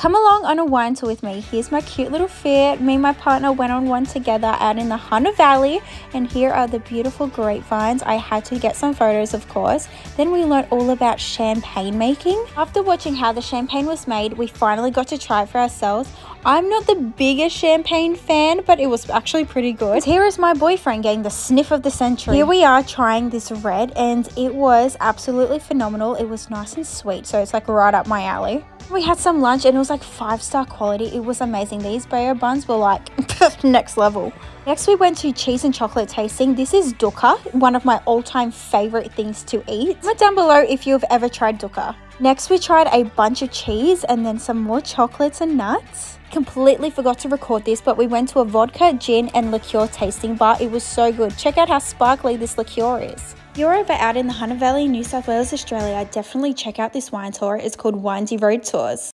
Come along on a wine tour with me. Here's my cute little fit. Me and my partner went on one together out in the Hunter Valley, and here are the beautiful grapevines. I had to get some photos, of course. Then we learned all about champagne making. After watching how the champagne was made, we finally got to try it for ourselves. I'm not the biggest champagne fan, but it was actually pretty good. Here is my boyfriend getting the sniff of the century. Here we are trying this red, and it was absolutely phenomenal. It was nice and sweet, so it's like right up my alley. We had some lunch and it was like five star quality. It was amazing. These Bao buns were like next level. Next, we went to cheese and chocolate tasting. This is dukkha, one of my all time favorite things to eat. Comment down below if you've ever tried dukkha. Next, we tried a bunch of cheese and then some more chocolates and nuts. Completely forgot to record this, but we went to a vodka, gin, and liqueur tasting bar. It was so good. Check out how sparkly this liqueur is. If you're ever out in the Hunter Valley, New South Wales, Australia, definitely check out this wine tour. It's called Wine D Road Tours.